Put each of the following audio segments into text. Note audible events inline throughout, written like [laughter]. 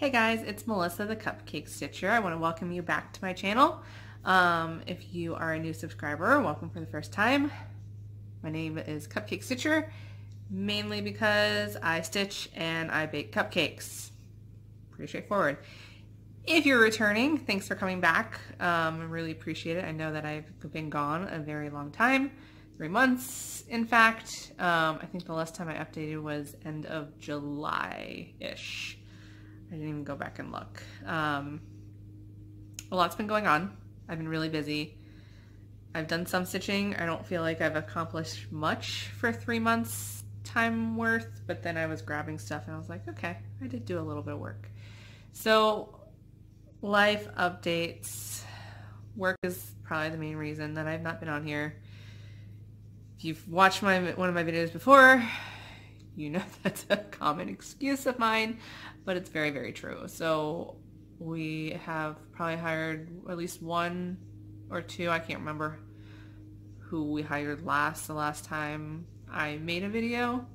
Hey guys, it's Melissa the Cupcake Stitcher. I want to welcome you back to my channel. Um, if you are a new subscriber, welcome for the first time. My name is Cupcake Stitcher, mainly because I stitch and I bake cupcakes. Pretty straightforward. If you're returning, thanks for coming back. Um, I really appreciate it. I know that I've been gone a very long time, three months in fact. Um, I think the last time I updated was end of July-ish. I didn't even go back and look. Um, a lot's been going on. I've been really busy. I've done some stitching. I don't feel like I've accomplished much for three months time worth, but then I was grabbing stuff and I was like, okay, I did do a little bit of work. So life updates. Work is probably the main reason that I've not been on here. If you've watched my one of my videos before, you know [laughs] that's a common excuse of mine but it's very, very true. So we have probably hired at least one or two, I can't remember who we hired last, the last time I made a video.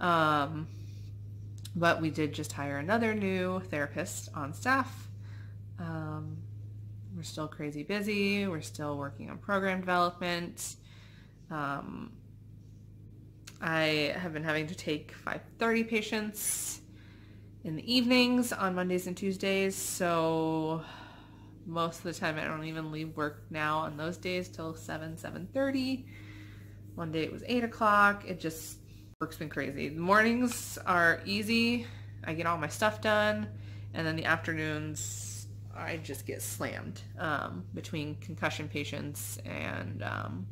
Um, but we did just hire another new therapist on staff. Um, we're still crazy busy. We're still working on program development. Um, I have been having to take 530 patients in the evenings on Mondays and Tuesdays. So most of the time I don't even leave work now on those days till 7, 7.30. One day it was 8 o'clock. It just, work's been crazy. The mornings are easy. I get all my stuff done. And then the afternoons, I just get slammed um, between concussion patients and um,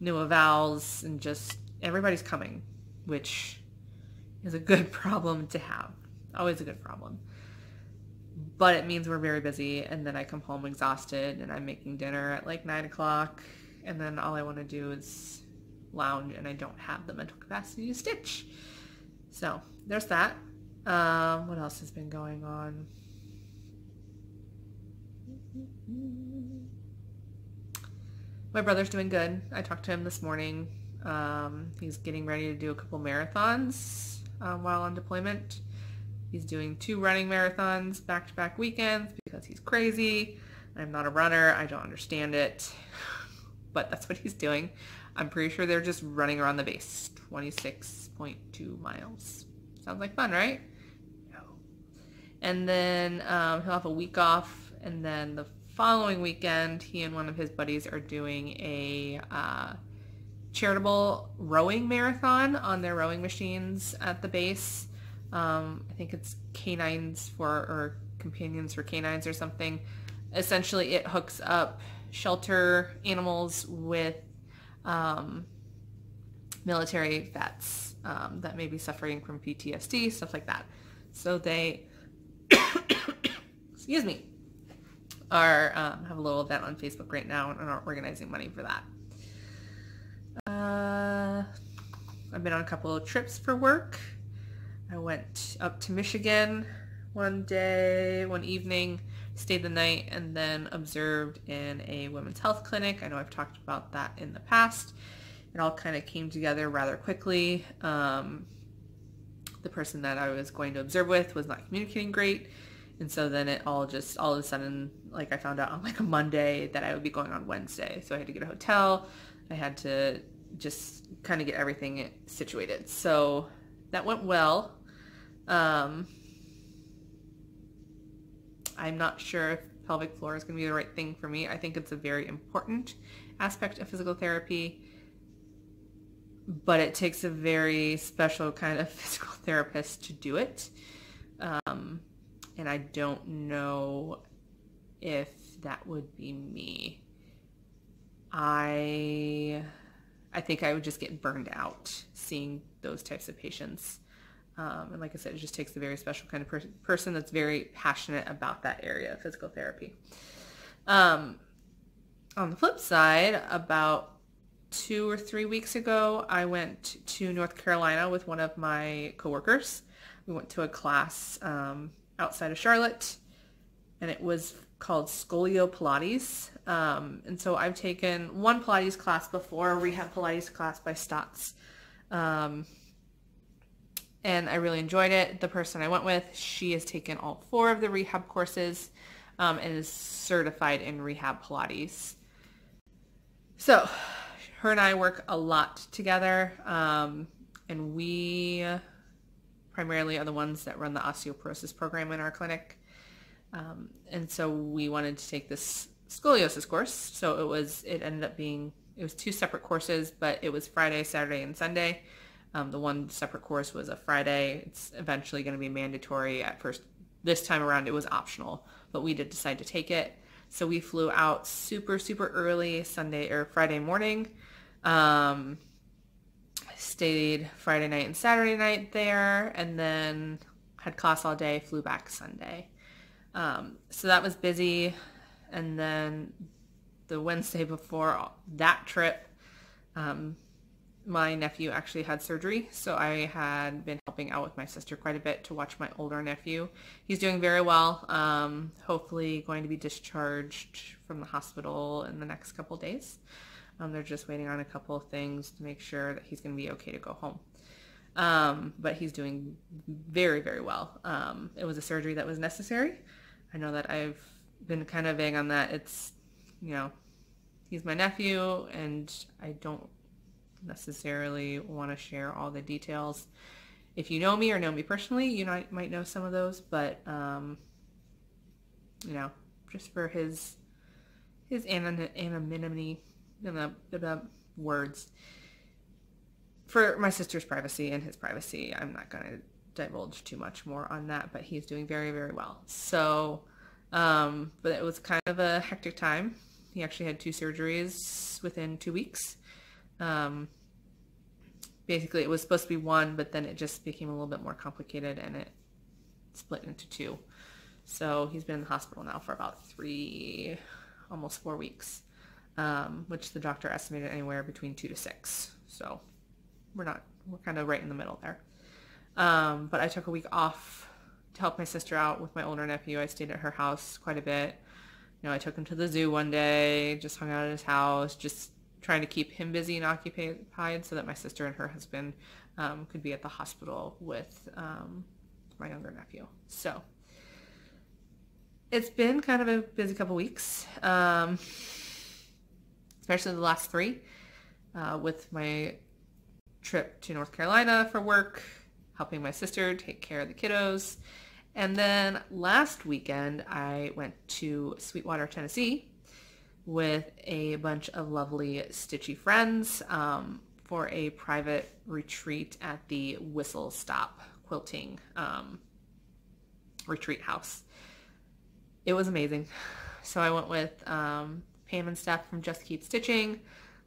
new evals and just everybody's coming, which is a good [laughs] problem to have. Always a good problem. But it means we're very busy and then I come home exhausted and I'm making dinner at like 9 o'clock and then all I want to do is lounge and I don't have the mental capacity to stitch. So there's that. Um, what else has been going on? My brother's doing good. I talked to him this morning. Um, he's getting ready to do a couple marathons um, while on deployment. He's doing two running marathons back-to-back weekends because he's crazy. I'm not a runner. I don't understand it. [laughs] But that's what he's doing. I'm pretty sure they're just running around the base. 26.2 miles. Sounds like fun, right? No. And then um, he'll have a week off. And then the following weekend, he and one of his buddies are doing a uh, charitable rowing marathon on their rowing machines at the base. Um, I think it's canines for, or companions for canines or something. Essentially, it hooks up shelter animals with um, military vets um, that may be suffering from PTSD, stuff like that. So they, [coughs] excuse me, are um, have a little event on Facebook right now and are organizing money for that. Uh, I've been on a couple of trips for work. I went up to Michigan one day, one evening, stayed the night, and then observed in a women's health clinic. I know I've talked about that in the past. It all kind of came together rather quickly. Um, the person that I was going to observe with was not communicating great. And so then it all just, all of a sudden, like I found out on like a Monday that I would be going on Wednesday. So I had to get a hotel. I had to just kind of get everything situated. So that went well. Um, I'm not sure if pelvic floor is going to be the right thing for me. I think it's a very important aspect of physical therapy, but it takes a very special kind of [laughs] physical therapist to do it. Um, and I don't know if that would be me. I I think I would just get burned out seeing those types of patients. Um, and like I said, it just takes a very special kind of per person that's very passionate about that area of physical therapy. Um, on the flip side, about two or three weeks ago, I went to North Carolina with one of my coworkers. We went to a class um, outside of Charlotte, and it was called Scolio Pilates. Um, and so I've taken one Pilates class before, rehab Pilates class by Stotts. Um, and I really enjoyed it. The person I went with, she has taken all four of the rehab courses um, and is certified in rehab Pilates. So her and I work a lot together um, and we primarily are the ones that run the osteoporosis program in our clinic. Um, and so we wanted to take this scoliosis course. So it was, it ended up being, it was two separate courses, but it was Friday, Saturday, and Sunday. Um, the one separate course was a Friday. It's eventually going to be mandatory. At first, this time around, it was optional, but we did decide to take it. So we flew out super, super early Sunday or Friday morning. Um, stayed Friday night and Saturday night there, and then had class all day, flew back Sunday. Um, so that was busy. And then the Wednesday before that trip, um, my nephew actually had surgery, so I had been helping out with my sister quite a bit to watch my older nephew. He's doing very well. Um, hopefully going to be discharged from the hospital in the next couple days. Um, they're just waiting on a couple of things to make sure that he's going to be okay to go home. Um, but he's doing very, very well. Um, it was a surgery that was necessary. I know that I've been kind of vague on that. It's, you know, he's my nephew and I don't necessarily want to share all the details. If you know me or know me personally, you might know some of those, but, um, you know, just for his, his anonymity, the, the words, for my sister's privacy and his privacy, I'm not going to divulge too much more on that, but he's doing very, very well. So, um, but it was kind of a hectic time. He actually had two surgeries within two weeks. Um, basically, it was supposed to be one, but then it just became a little bit more complicated and it split into two. So he's been in the hospital now for about three, almost four weeks, um, which the doctor estimated anywhere between two to six. So we're not, we're kind of right in the middle there. Um, but I took a week off to help my sister out with my older nephew. I stayed at her house quite a bit. You know, I took him to the zoo one day, just hung out at his house, just trying to keep him busy and occupied so that my sister and her husband um, could be at the hospital with um, my younger nephew. So it's been kind of a busy couple weeks, um, especially the last three uh, with my trip to North Carolina for work, helping my sister take care of the kiddos. And then last weekend, I went to Sweetwater, Tennessee with a bunch of lovely Stitchy friends um, for a private retreat at the Whistle Stop Quilting um, Retreat House. It was amazing. So I went with um, Pam and Steph from Just Keep Stitching,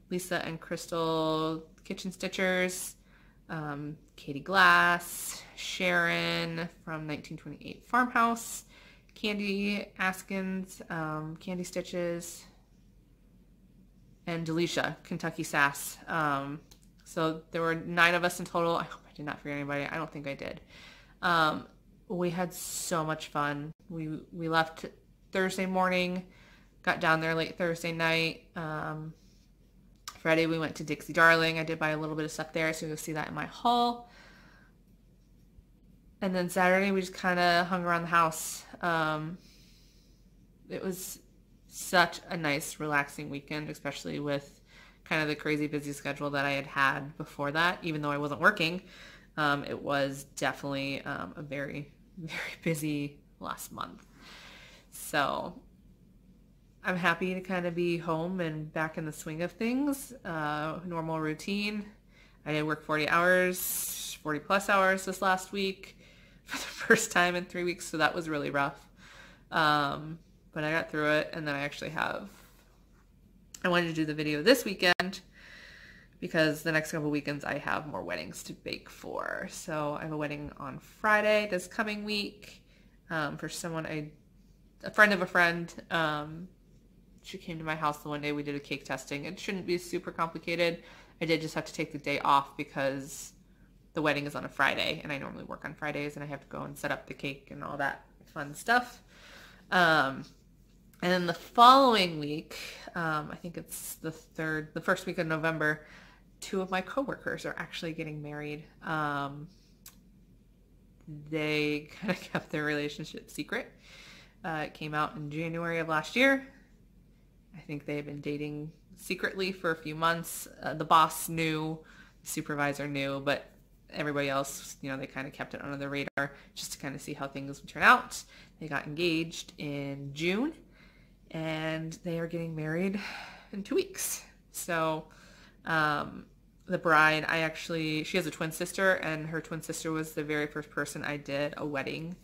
Lisa and Crystal Kitchen Stitchers, um, Katie Glass, Sharon from 1928 Farmhouse, Candy Askins, um, Candy Stitches, and Delicia, Kentucky Sass. Um, so there were nine of us in total. I hope I did not forget anybody. I don't think I did. Um, we had so much fun. We we left Thursday morning, got down there late Thursday night. Um, Friday we went to Dixie Darling. I did buy a little bit of stuff there, so you'll see that in my haul. And then Saturday we just kind of hung around the house. Um, it was such a nice, relaxing weekend, especially with kind of the crazy busy schedule that I had had before that. Even though I wasn't working, um, it was definitely um, a very, [laughs] very busy last month. So I'm happy to kind of be home and back in the swing of things. Uh, normal routine. I did work 40 hours, 40 plus hours this last week [laughs] for the first time in three weeks, so that was really rough. Um, but I got through it and then I actually have I wanted to do the video this weekend because the next couple weekends I have more weddings to bake for. So I have a wedding on Friday this coming week um, for someone I a friend of a friend. Um, she came to my house the one day we did a cake testing. It shouldn't be super complicated. I did just have to take the day off because the wedding is on a Friday and I normally work on Fridays and I have to go and set up the cake and all that fun stuff. Um, and then the following week, um, I think it's the third, the first week of November, two of my coworkers are actually getting married. Um, they [laughs] kind of kept their relationship secret. Uh, it came out in January of last year. I think they had been dating secretly for a few months. Uh, the boss knew, the supervisor knew, but everybody else, you know, they kind of kept it under the radar just to kind of see how things would turn out. They got engaged in June and they are getting married in two weeks. So um, the bride, I actually, she has a twin sister and her twin sister was the very first person I did a wedding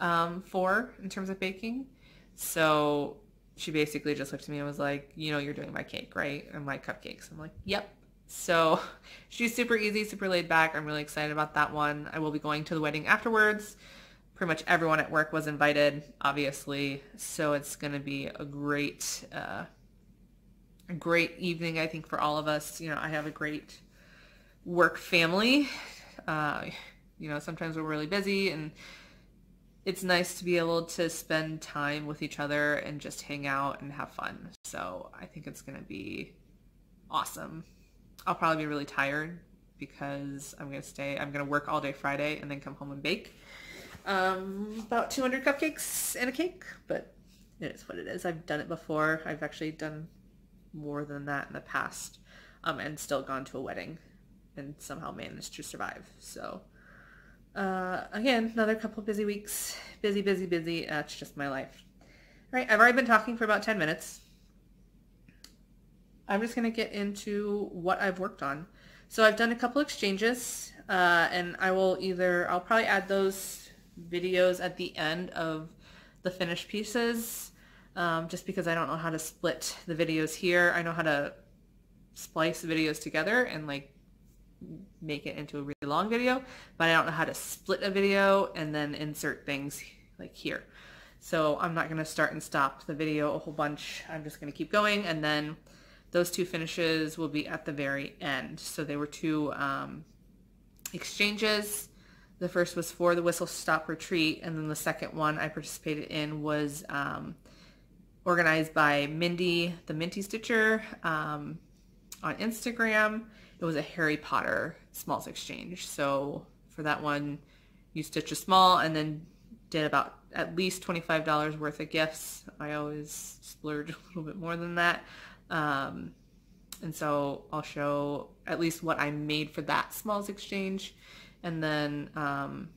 um, for in terms of baking. So she basically just looked at me and was like, you know, you're doing my cake, right? And my cupcakes. I'm like, yep. So [laughs] she's super easy, super laid back. I'm really excited about that one. I will be going to the wedding afterwards. Pretty much everyone at work was invited, obviously. So it's going to be a great, uh, a great evening, I think, for all of us. You know, I have a great work family. Uh, you know, sometimes we're really busy and it's nice to be able to spend time with each other and just hang out and have fun. So I think it's going to be awesome. I'll probably be really tired because I'm going to stay, I'm going to work all day Friday and then come home and bake um, about 200 cupcakes and a cake, but it is what it is. I've done it before. I've actually done more than that in the past um, and still gone to a wedding and somehow managed to survive. So uh, again, another couple busy weeks. Busy, busy, busy. That's just my life. All right, I've already been talking for about 10 minutes. I'm just going to get into what I've worked on. So I've done a couple exchanges, uh, and I will either, I'll probably add those videos at the end of the finished pieces, um, just because I don't know how to split the videos here. I know how to splice videos together and like make it into a really long video, but I don't know how to split a video and then insert things like here. So I'm not going to start and stop the video a whole bunch. I'm just going to keep going and then those two finishes will be at the very end. So they were two um, exchanges. The first was for the Whistle Stop Retreat and then the second one I participated in was um, organized by Mindy, the Minty Stitcher um, on Instagram it was a Harry Potter smalls exchange. So for that one, you stitch a small and then did about at least $25 worth of gifts. I always splurge a little bit more than that. Um, and so I'll show at least what I made for that smalls exchange. And then um,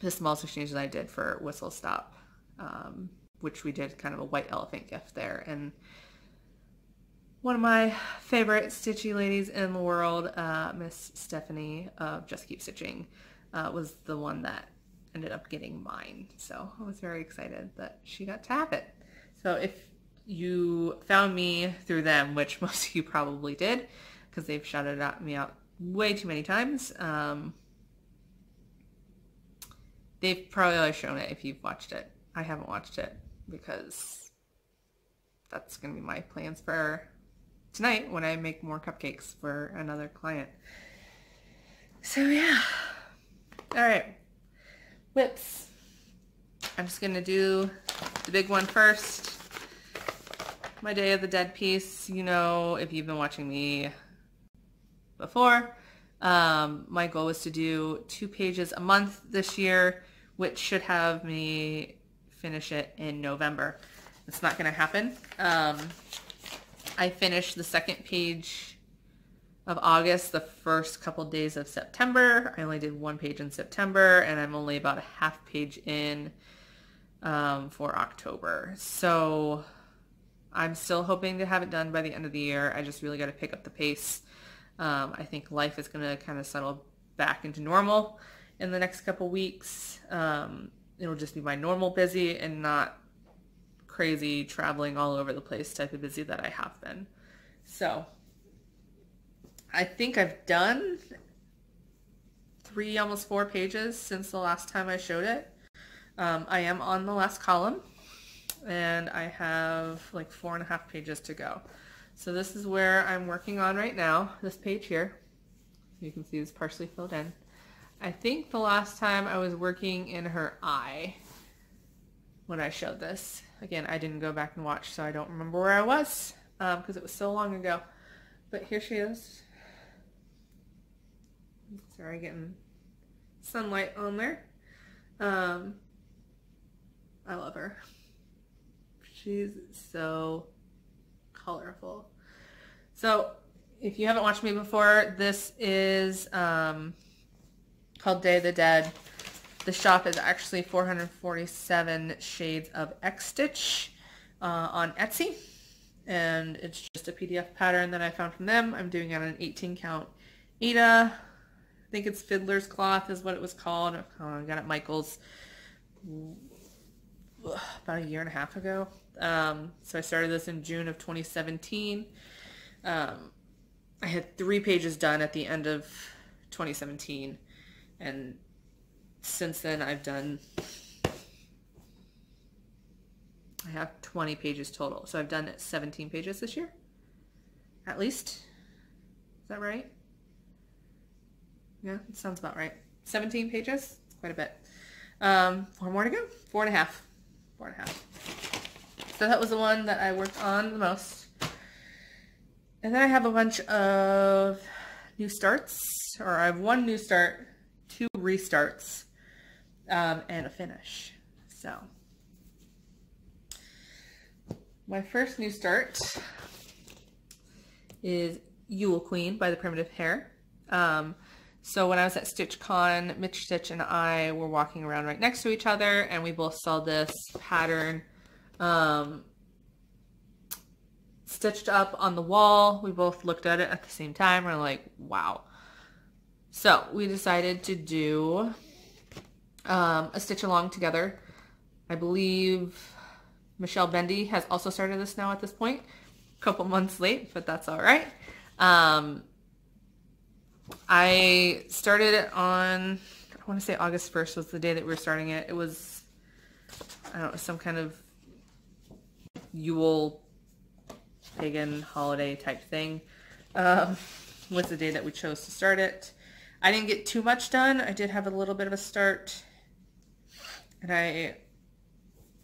the smalls exchange that I did for Whistle Stop, um, which we did kind of a white elephant gift there. And one of my favorite stitchy ladies in the world, uh, Miss Stephanie of Just Keep Stitching, uh, was the one that ended up getting mine. So I was very excited that she got to have it. So if you found me through them, which [laughs] most of you probably did, because they've shouted at me out way too many times, um, they've probably shown it if you've watched it. I haven't watched it because that's going to be my plans for tonight when I make more cupcakes for another client. So yeah. All right. WIPs. I'm just going to do the big one first. My Day of the Dead piece, you know, if you've been watching me before, um, my goal was to do two pages a month this year, which should have me finish it in November. It's not going to happen. Um, I finished the second page of August, the first couple days of September. I only did one page in September, and I'm only about a half page in um, for October. So I'm still hoping to have it done by the end of the year. I just really got to pick up the pace. Um, I think life is going to kind of settle back into normal in the next couple weeks. Um, it'll just be my normal busy and not crazy traveling all over the place type of busy that I have been. So I think I've done three, almost four pages since the last time I showed it. Um, I am on the last column and I have like four and a half pages to go. So this is where I'm working on right now, this page here. You can see it's partially filled in. I think the last time I was working in her eye when I showed this. Again, I didn't go back and watch, so I don't remember where I was because um, it was so long ago. But here she is. Sorry, getting sunlight on there. Um, I love her. She's so colorful. So if you haven't watched me before, this is um, called Day of the Dead. The shop is actually 447 Shades of X Stitch uh, on Etsy. And it's just a PDF pattern that I found from them. I'm doing it on an 18 count Aida. I think it's Fiddler's Cloth is what it was called. I got it Michael's about a year and a half ago. Um, so I started this in June of 2017. Um, I had three pages done at the end of 2017, and since then I've done. I have 20 pages total, so I've done 17 pages this year, at least. Is that right? Yeah, it sounds about right. 17 pages, quite a bit. Um, four more to go. Four and a half. Four and a half. So that was the one that I worked on the most. And then I have a bunch of new starts, or I have one new start, two restarts, um, and a finish. So my first new start is Yule Queen by the Primitive Hare. Um, so when I was at StitchCon, Mitch Stitch and I were walking around right next to each other, and we both saw this pattern um, stitched up on the wall. We both looked at it at the same time. We're like, wow. So we decided to do um, a stitch along together. I believe Michelle Bendy has also started this now at this point. A couple months late, but that's all right. Um, I started it on, I want to say August 1st was the day that we were starting it. It was, I don't know, some kind of Yule pagan holiday type thing. Um, was the day that we chose to start it. I didn't get too much done. I did have a little bit of a start. And I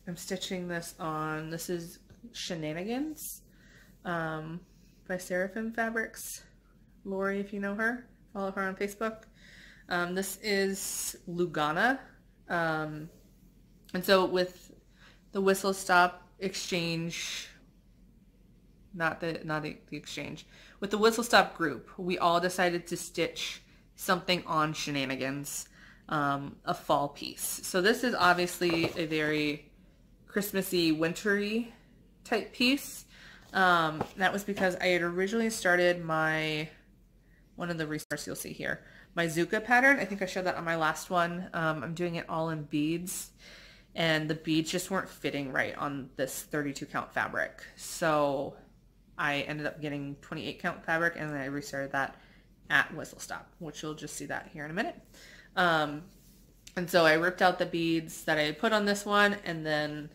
am stitching this on, this is Shenanigans um, by Seraphim Fabrics. Lori, if you know her. Follow her on Facebook. Um, this is Lugana. Um, and so with the whistle stop exchange, not the not the, the exchange, with the whistle stop group, we all decided to stitch something on shenanigans, um, a fall piece. So this is obviously a very Christmassy, wintry type piece. Um, that was because I had originally started my one of the restarts you'll see here. My Zuka pattern, I think I showed that on my last one. Um, I'm doing it all in beads and the beads just weren't fitting right on this 32 count fabric. So I ended up getting 28 count fabric and then I restarted that at Whistle Stop, which you'll just see that here in a minute. Um, and so I ripped out the beads that I put on this one and then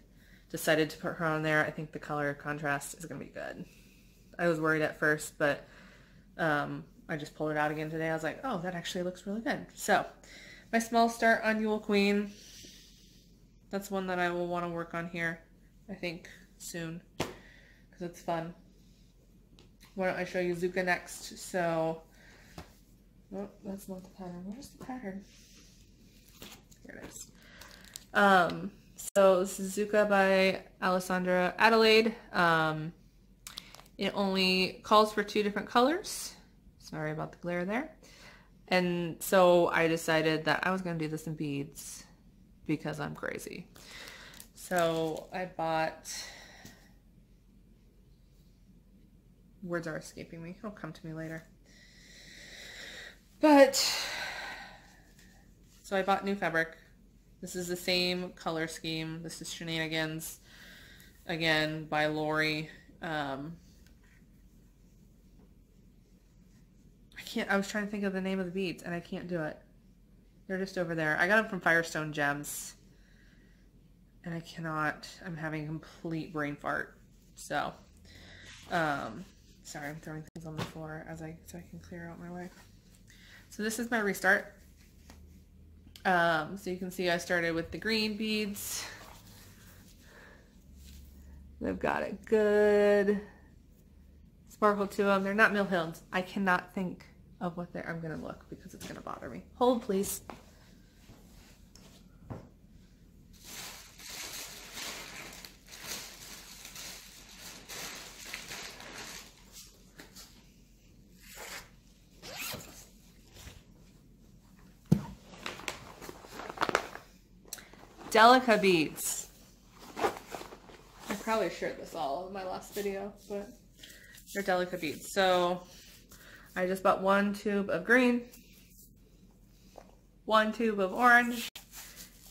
decided to put her on there. I think the color contrast is going to be good. I was worried at first, but um, I just pulled it out again today. I was like, oh, that actually looks really good. So my small start on Yule Queen. That's one that I will want to work on here, I think, soon, because it's fun. Why don't I show you Zuka next? So, oh, that's not the pattern. Where's the pattern? Here it is. Um, so this is Zuka by Alessandra Adelaide. Um, it only calls for two different colors. Sorry about the glare there. And so I decided that I was going to do this in beads because I'm crazy. So I bought, words are escaping me. It'll come to me later. But, so I bought new fabric. This is the same color scheme. This is Shenanigans, again, by Lori. Um, I can't, I was trying to think of the name of the beads and I can't do it. They're just over there. I got them from Firestone Gems. And I cannot, I'm having a complete brain fart. So, um, sorry, I'm throwing things on the floor as I, so I can clear out my way. So this is my restart. Um, so you can see I started with the green beads. They've got a good sparkle to them. They're not Mill. I cannot think of what they're, I'm going to look because it's going to bother me. Hold, please. Delica beads. I probably shared this all in my last video, but they're Delica beads. So I just bought one tube of green, one tube of orange,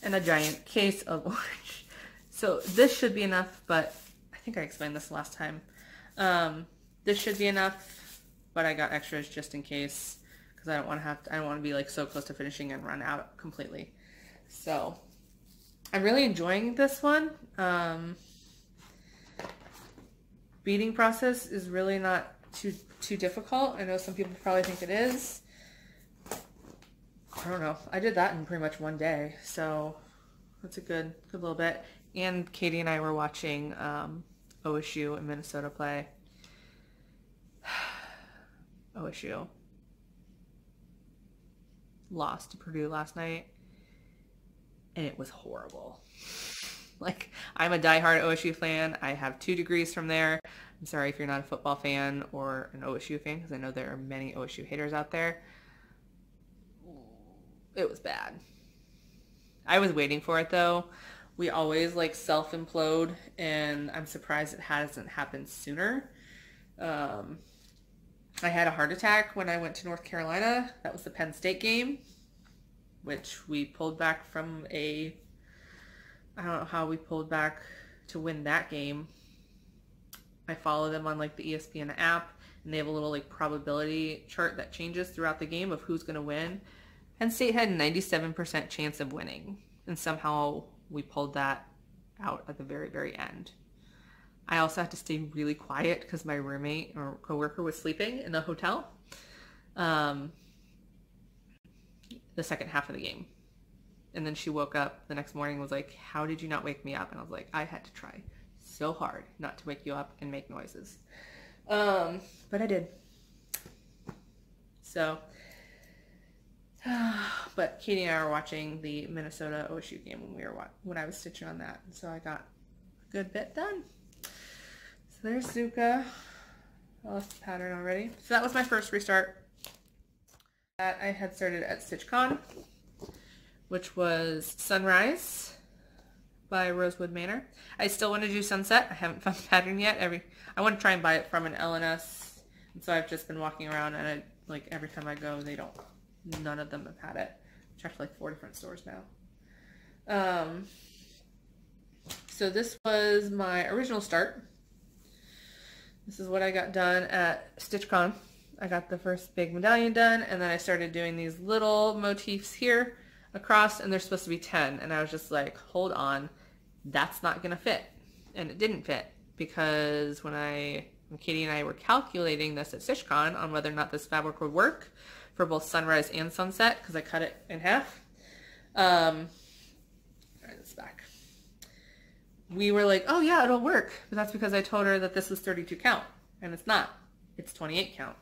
and a giant case of [laughs] orange. So this should be enough, but I think I explained this last time. Um, this should be enough, but I got extras just in case because I don't want to have I don't want to be like so close to finishing and run out completely. So I'm really enjoying this one. Um, beading process is really not too too difficult. I know some people probably think it is. I don't know. I did that in pretty much one day, so that's a good good little bit. And Katie and I were watching um, OSU and Minnesota play. [sighs] OSU lost to Purdue last night, and it was horrible. Like, I'm a diehard OSU fan. I have two degrees from there. I'm sorry if you're not a football fan or an OSU fan, because I know there are many OSU haters out there. It was bad. I was waiting for it though. We always like self implode, and I'm surprised it hasn't happened sooner. Um, I had a heart attack when I went to North Carolina. That was the Penn State game, which we pulled back from a. I don't know how we pulled back to win that game. I follow them on like the ESPN app, and they have a little like probability chart that changes throughout the game of who's going to win. Penn State had 97% chance of winning, and somehow we pulled that out at the very, very end. I also had to stay really quiet because my roommate or coworker was sleeping in the hotel. Um, the second half of the game. And then she woke up the next morning and was like, How did you not wake me up? And I was like, I had to try so hard not to wake you up and make noises. Um, but I did. So, [sighs] but Katie and I were watching the Minnesota OSU game when we were when I was stitching on that, so I got a good bit done. So there's Zuka. I lost the pattern already. So that was my first restart. That I had started at StitchCon, which was Sunrise by Rosewood Manor. I still want to do Sunset. I haven't [laughs] found the pattern yet. Every I want to try and buy it from an LNS, and so I've just been walking around and I like every time I go, they don't none of them have had it. I've checked like four different stores now. Um, so this was my original start. This is what I got done at StitchCon. I got the first big medallion done, and then I started doing these little motifs here across, and they're supposed to be 10. And I was just like, hold on, that's not to fit. And it didn't fit because when I, when Katie and I were calculating this at StitchCon on whether or not this fabric would work, for both sunrise and sunset because I cut it in half. Um, this back. We were like, oh yeah, it'll work. But that's because I told her that this was 32 count and it's not. It's 28 count.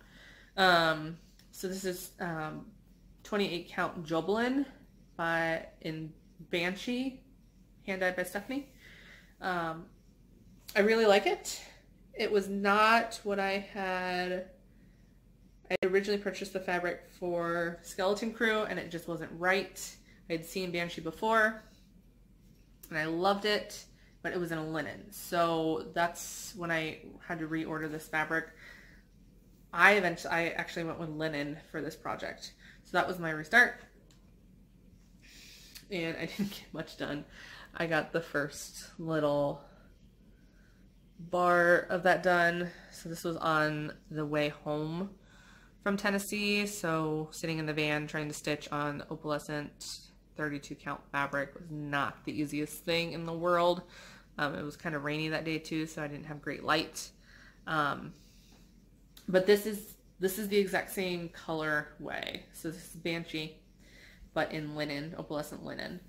Um, so this is um, 28 count Jobelan by in Banshee, hand dyed by Stephanie. Um, I really like it. It was not what I had I originally purchased the fabric for Skeleton Crew and it just wasn't right. I had seen Banshee before and I loved it, but it was in a linen. So that's when I had to reorder this fabric. I eventually, I actually went with linen for this project. So that was my restart. And I [laughs] didn't get much done. I got the first little bar of that done. So this was on the way home from Tennessee. So sitting in the van trying to stitch on opalescent 32 count fabric was not the easiest thing in the world. Um, it was kind of rainy that day too, so I didn't have great light. Um, but this is this is the exact same color way. So this is Banshee, but in linen, opalescent linen.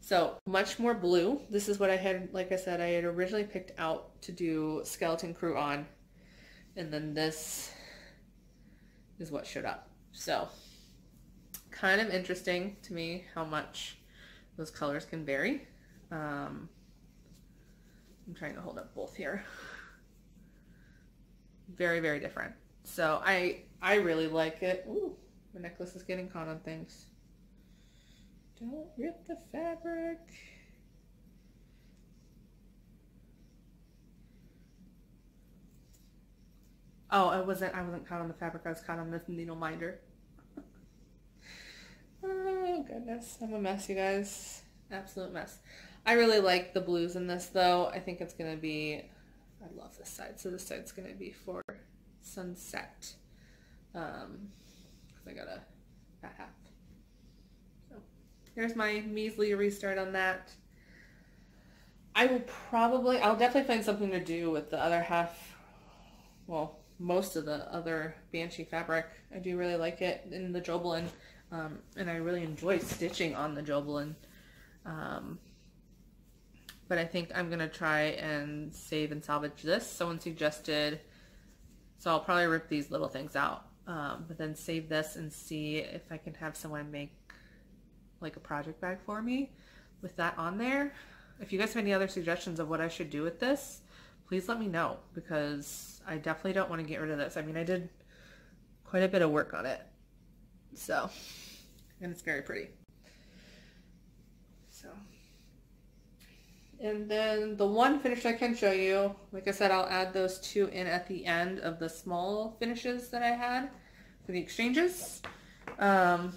So much more blue. This is what I had, like I said, I had originally picked out to do Skeleton Crew on. And then this is what showed up. So kind of interesting to me how much those colors can vary. Um, I'm trying to hold up both here. Very, very different. So I I really like it. Ooh, my necklace is getting caught on things. Don't rip the fabric. Oh, I wasn't I wasn't caught on the fabric, I was caught on the needle minder. oh goodness, I'm a mess, you guys. Absolute mess. I really like the blues in this though. I think it's gonna be I love this side, so this side's gonna be for sunset. Um, I got a, a half. So here's my measly restart on that. I will probably, I'll definitely find something to do with the other half. Well, most of the other Banshee fabric. I do really like it in the Jobelan. Um, and I really enjoy stitching on the Jobelan. Um, but I think I'm going to try and save and salvage this. Someone suggested, so I'll probably rip these little things out, um, but then save this and see if I can have someone make like a project bag for me with that on there. If you guys have any other suggestions of what I should do with this, please let me know because I definitely don't want to get rid of this. I mean, I did quite a bit of work on it. So, and it's very pretty. So, and then the one finish I can show you, like I said, I'll add those two in at the end of the small finishes that I had for the exchanges. Um,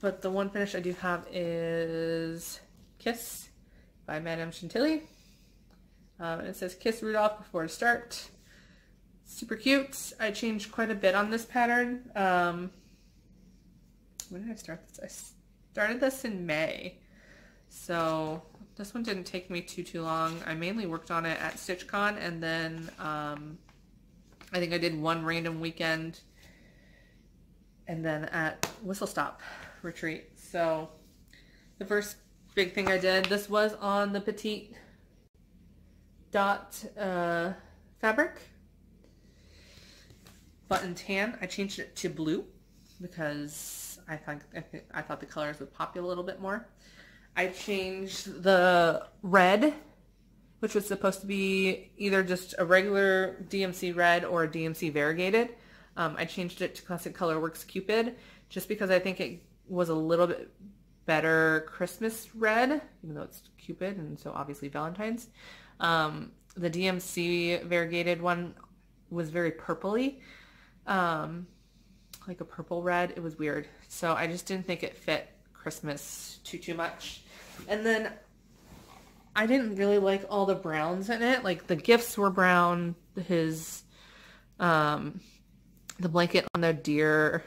but the one finish I do have is Kiss by Madame Chantilly. Um, and it says Kiss Rudolph before start. Super cute. I changed quite a bit on this pattern. Um, when did I start this? I started this in May. So this one didn't take me too, too long. I mainly worked on it at StitchCon and then um, I think I did one random weekend and then at Whistle Stop retreat. So the first big thing I did, this was on the Petite Dot uh, fabric. Button tan. I changed it to blue because I thought I thought the colors would pop you a little bit more. I changed the red, which was supposed to be either just a regular DMC red or a DMC variegated. Um, I changed it to Classic Color Works Cupid just because I think it was a little bit better Christmas red, even though it's Cupid and so obviously Valentine's. Um, the DMC variegated one was very purpley, um, like a purple red. It was weird. So I just didn't think it fit Christmas too, too much. And then I didn't really like all the browns in it. Like the gifts were brown. His, um, the blanket on the deer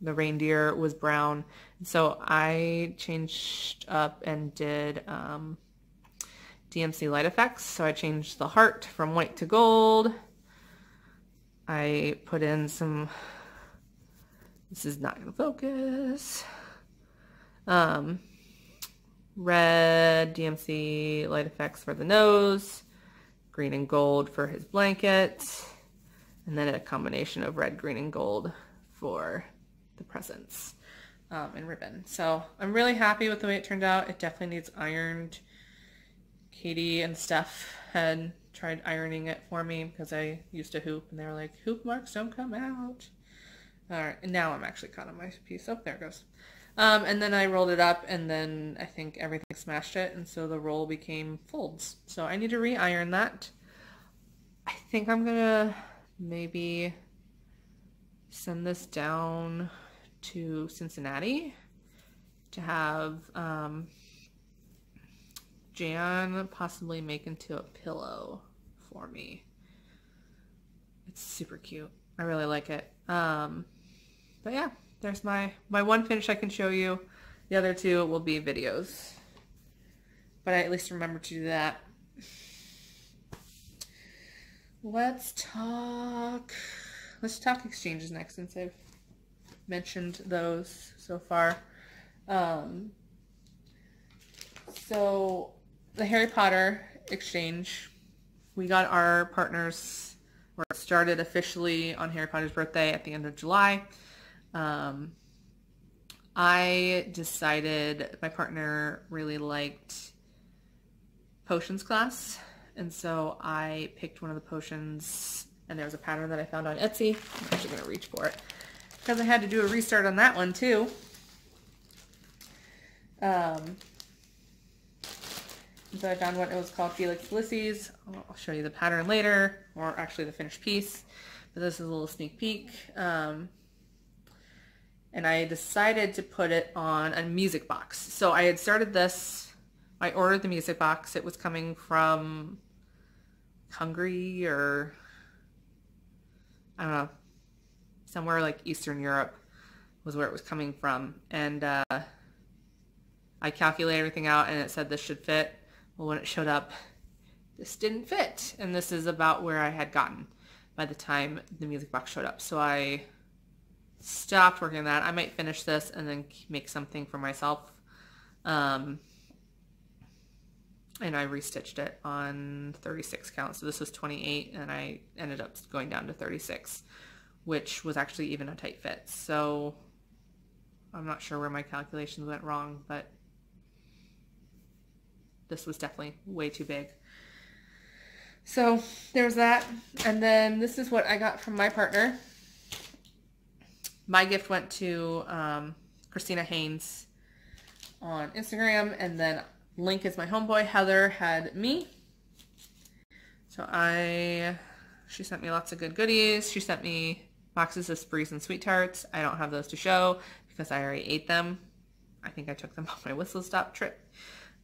the reindeer was brown. So I changed up and did um, DMC light effects. So I changed the heart from white to gold. I put in some, this is not going to focus, um, red DMC light effects for the nose, green and gold for his blanket, and then a combination of red, green, and gold for the presents um, and ribbon. So I'm really happy with the way it turned out. It definitely needs ironed. Katie and Steph had tried ironing it for me because I used to hoop and they were like, hoop marks don't come out. All right, and now I'm actually caught on my piece. Oh, there it goes. Um, and then I rolled it up and then I think everything smashed it and so the roll became folds. So I need to re-iron that. I think I'm gonna maybe send this down to Cincinnati to have um, Jan possibly make into a pillow for me. It's super cute. I really like it. Um, but yeah, there's my, my one finish I can show you. The other two will be videos. But I at least remember to do that. Let's talk, let's talk exchanges next since I've mentioned those so far. Um, so the Harry Potter exchange, we got our partners, or started officially on Harry Potter's birthday at the end of July. Um, I decided my partner really liked potions class, and so I picked one of the potions, and there was a pattern that I found on Etsy. I'm actually going to reach for it because I had to do a restart on that one too. Um, So I found one, it was called Felix Felicis. I'll show you the pattern later, or actually the finished piece. But this is a little sneak peek. Um, and I decided to put it on a music box. So I had started this, I ordered the music box. It was coming from Hungary or I don't know, somewhere like Eastern Europe was where it was coming from. And uh, I calculated everything out and it said this should fit. Well, when it showed up, this didn't fit. And this is about where I had gotten by the time the music box showed up. So I stopped working on that. I might finish this and then make something for myself. Um, and I restitched it on 36 count. So this was 28 and I ended up going down to 36, which was actually even a tight fit. So I'm not sure where my calculations went wrong, but this was definitely way too big. So there's that. And then this is what I got from my partner. My gift went to um, Christina Haynes on Instagram. And then Link is my homeboy. Heather had me. So I, she sent me lots of good goodies. She sent me boxes of Sprees and Sweet Tarts. I don't have those to show because I already ate them. I think I took them [laughs] on my Whistlestop trip.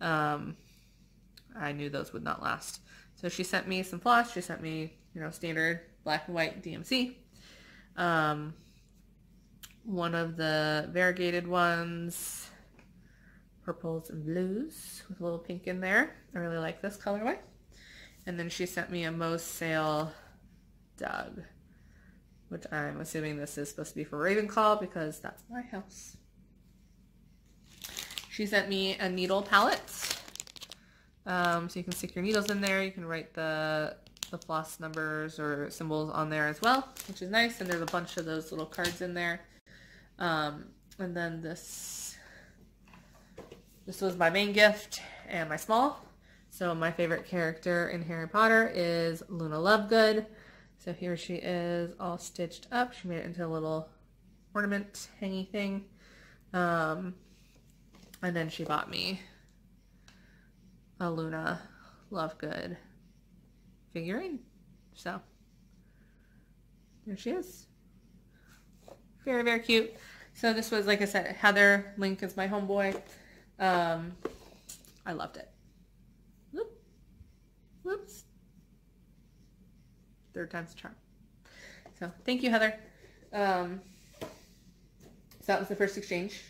Um, I knew those would not last. So she sent me some floss. She sent me, you know, standard black and white DMC. Um, one of the variegated ones, purples and blues with a little pink in there. I really like this colorway. And then she sent me a Moe's Sale Doug, which I'm assuming this is supposed to be for Ravenclaw because that's my house. She sent me a needle palette um, so you can stick your needles in there. You can write the, the floss numbers or symbols on there as well, which is nice. And there's a bunch of those little cards in there. Um, and then this, this was my main gift and my small. So my favorite character in Harry Potter is Luna Lovegood. So here she is all stitched up. She made it into a little ornament hangy thing. Um, and then she bought me a Luna Lovegood figurine. So there she is. Very, very cute. So this was, like I said, Heather. Link is my homeboy. Um, I loved it. Whoop. Whoops. Third time's a charm. So thank you, Heather. Um, so that was the first exchange.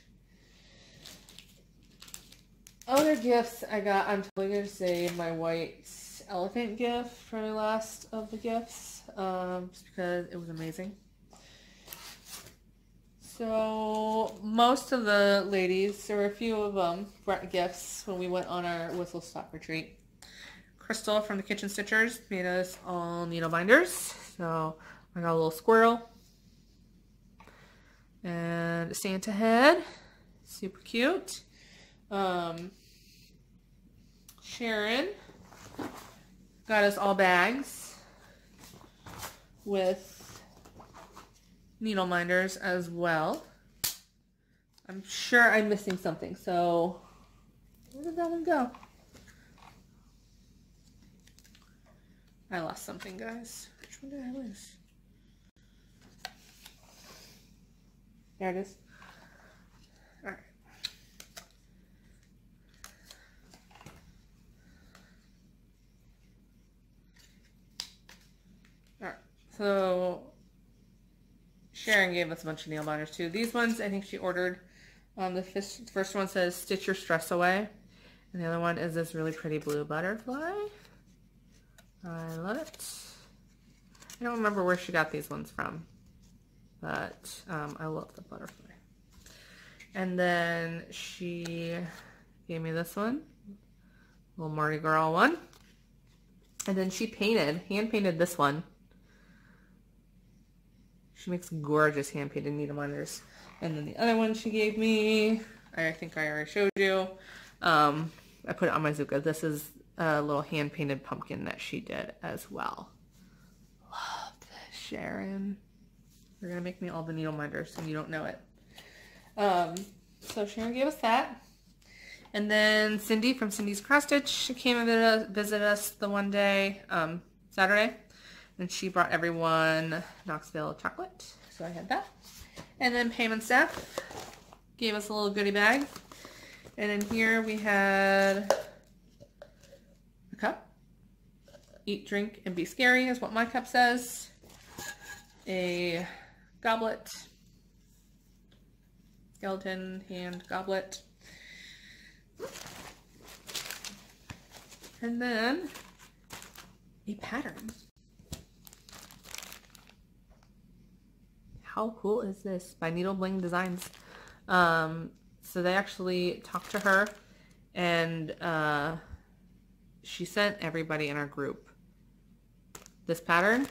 Other gifts I got, I'm totally going to say my white elephant gift for the last of the gifts, um, just because it was amazing. So most of the ladies, there were a few of them, brought gifts when we went on our Whistlestop retreat. Crystal from the Kitchen Stitchers made us all needle minders. So I got a little squirrel and Santa head, super cute. Um, Sharon got us all bags with needle minders as well. I'm sure I'm missing something, so where did that one go? I lost something, guys. Which one did I lose? There it is. Alright. Alright, so Sharon gave us a bunch of needle minders too. These ones I think she ordered. Um, the first one says Stitch Your Stress Away. And the other one is this really pretty blue butterfly. I love it. I don't remember where she got these ones from. But um, I love the butterfly. And then she gave me this one. Little Mardi Gras one. And then she painted, hand painted this one she makes gorgeous hand-painted needle minders. And then the other one she gave me, I think I already showed you. Um, I put it on my Zuca. This is a little hand-painted pumpkin that she did as well. Love this, Sharon. You're going to make me all the needle minders and you don't know it. Um, so Sharon gave us that. And then Cindy from Cindy's Cross Stitch came and visited us the one day, um, Saturday. And she brought everyone Knoxville chocolate. So I had that. And then Pam and Steph gave us a little goodie bag. And in here we had a cup. Eat, drink, and be scary is what my cup says. A goblet. Skeleton hand goblet. And then a pattern. How cool is this? By Needle Bling Designs. Um, so they actually talked to her and uh, she sent everybody in our group this pattern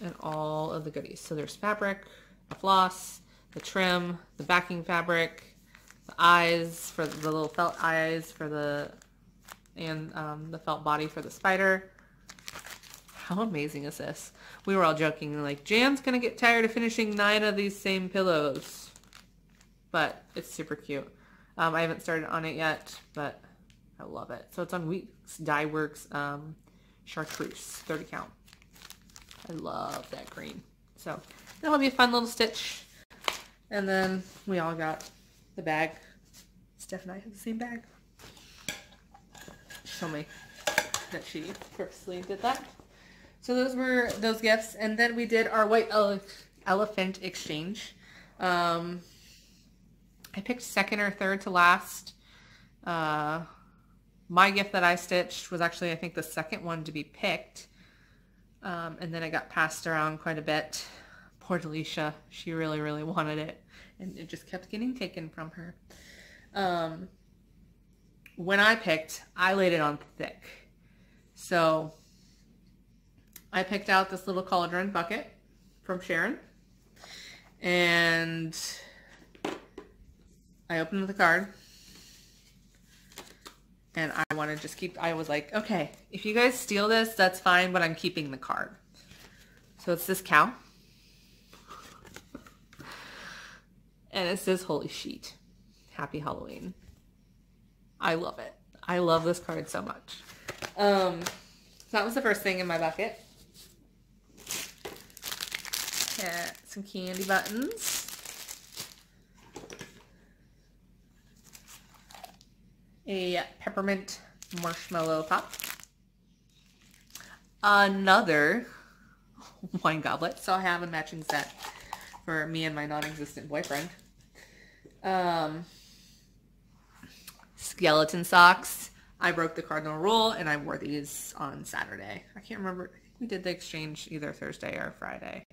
and all of the goodies. So there's fabric, the floss, the trim, the backing fabric, the eyes for the little felt eyes for the, and um, the felt body for the spider. How amazing is this? We were all joking like, Jan's gonna get tired of finishing nine of these same pillows. But it's super cute. Um, I haven't started on it yet, but I love it. So it's on Weeks Dye Works um, Chartreuse 30 count. I love that green. So that'll be a fun little stitch. And then we all got the bag. Steph and I have the same bag. Told me that she purposely did that. So those were those gifts. And then we did our white ele elephant exchange. Um, I picked second or third to last. Uh, my gift that I stitched was actually, I think, the second one to be picked. Um, and then it got passed around quite a bit. Poor Delicia. She really, really wanted it. And it just kept getting taken from her. Um, when I picked, I laid it on thick. So I picked out this little cauldron bucket from Sharon. And I opened the card and I want to just keep, I was like, okay, if you guys steal this, that's fine, but I'm keeping the card. So it's this cow. and it says, holy sheet, happy Halloween. I love it. I love this card so much. Um, so that was the first thing in my bucket. Got some candy buttons. a peppermint marshmallow pop, another [laughs] wine goblet. So I have a matching set for me and my non-existent boyfriend. Um, skeleton socks. I broke the cardinal rule and I wore these on Saturday. I can't remember. We did the exchange either Thursday or Friday.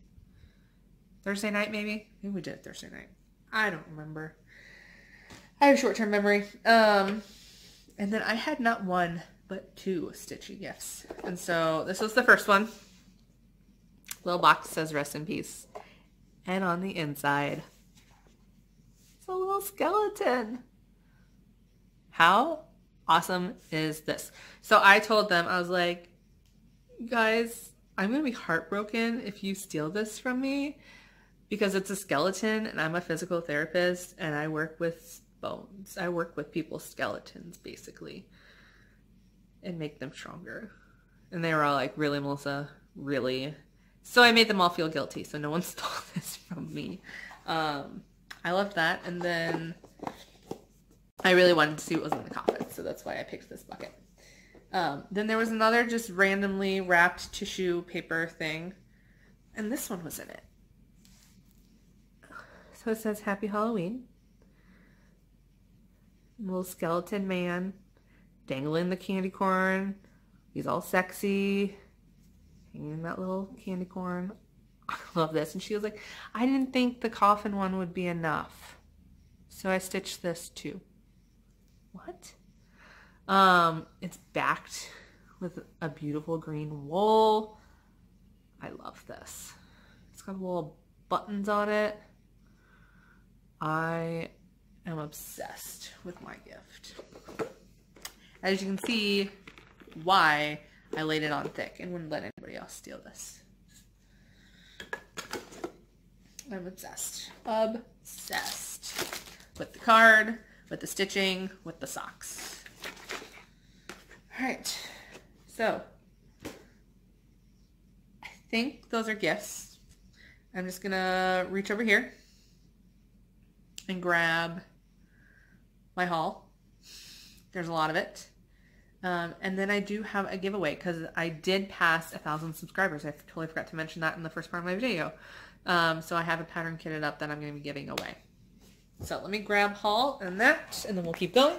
Thursday night, maybe? Maybe we did Thursday night. I don't remember. I have short-term memory. Um, and then I had not one, but two Stitchy gifts. And so this was the first one. Little box says rest in peace. And on the inside, it's a little skeleton. How awesome is this? So I told them, I was like, guys, I'm going to be heartbroken if you steal this from me because it's a skeleton and I'm a physical therapist and I work with bones. I work with people's skeletons basically and make them stronger. And they were all like, really, Melissa? Really? So I made them all feel guilty. So no one [laughs] stole this from me. Um, I loved that. And then I really wanted to see what was in the coffin. So that's why I picked this bucket. Um, then there was another just randomly wrapped tissue paper thing. And this one was in it. So it says Happy Halloween little skeleton man dangling the candy corn. He's all sexy, hanging that little candy corn. [laughs] I love this. And she was like, I didn't think the coffin one would be enough. So I stitched this too. What? Um, it's backed with a beautiful green wool. I love this. It's got little buttons on it. I am obsessed with my gift. As you can see, why I laid it on thick and wouldn't let anybody else steal this. I'm obsessed. Obsessed with the card, with the stitching, with the socks. All right, so I think those are gifts. I'm just gonna reach over here and grab my haul. There's a lot of it. Um, and then I do have a giveaway because I did pass a thousand subscribers. I totally forgot to mention that in the first part of my video. Um, so I have a pattern kitted up that I'm going to be giving away. So let me grab haul and that, and then we'll keep going.